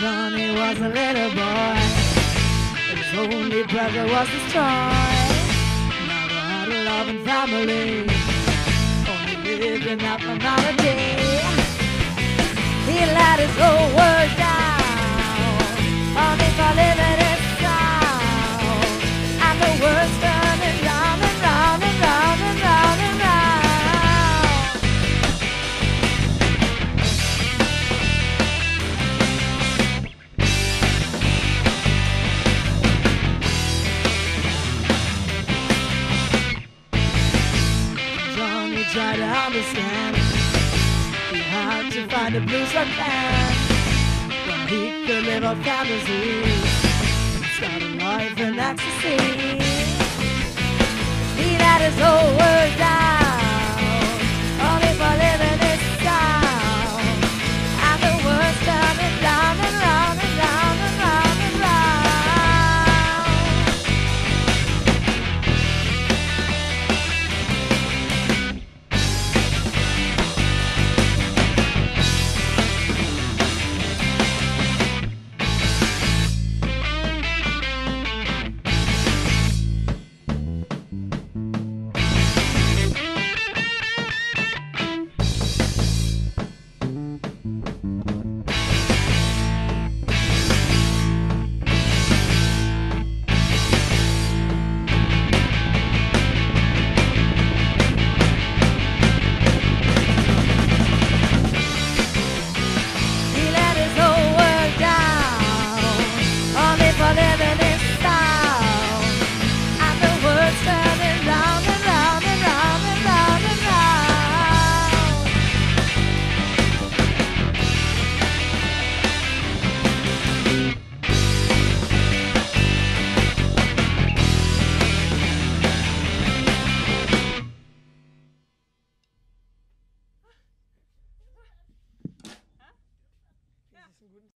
Johnny was a little boy. His only brother was destroyed. Never had a loving family. Only lived in that normality. He let his whole world Tried to understand. He had to find a blues rock band where he could live on fantasies. Start a life in ecstasy. guten